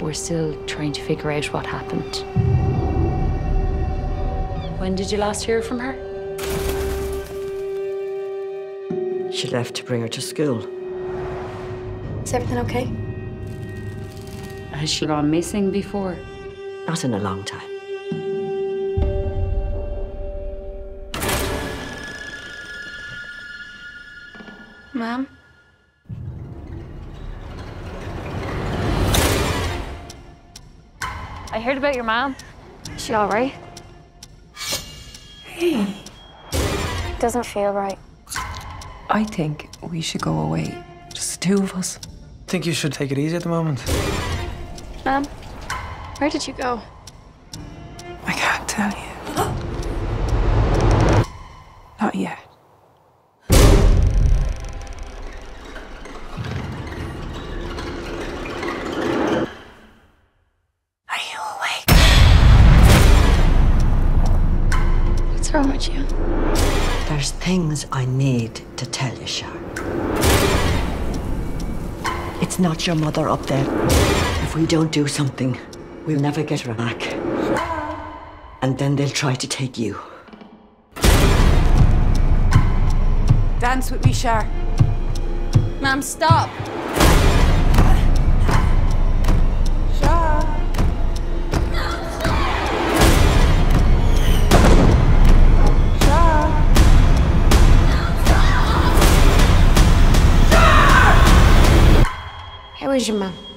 we're still trying to figure out what happened. When did you last hear from her? She left to bring her to school. Is everything okay? Has she gone missing before? Not in a long time. Mom? I heard about your mom. Is she all right? Doesn't feel right. I think we should go away. Just the two of us. think you should take it easy at the moment. Mom, where did you go? I can't tell you. Not yet. What's wrong with you? There's things I need to tell you, Char. It's not your mother up there. If we don't do something, we'll never get her back. And then they'll try to take you. Dance with me, Char. Mom, stop! How is your mom?